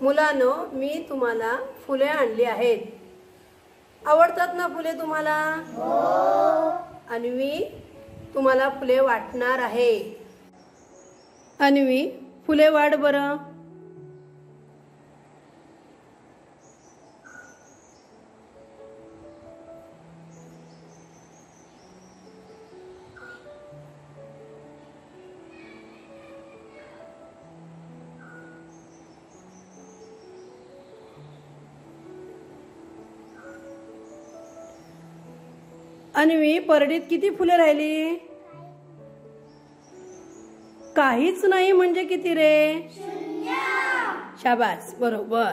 मुलांनो मी तुम्हाला फुले आणली आहेत. आवडतात ना फुले तुम्हाला? अन्वी तुम्हाला फुले वाटणार आहे. अन्वी फुले वाट बरं. अन्वी परडीत किती फुले राहिली? काहीच नाही म्हणजे किती रे? शाबास बरोबर.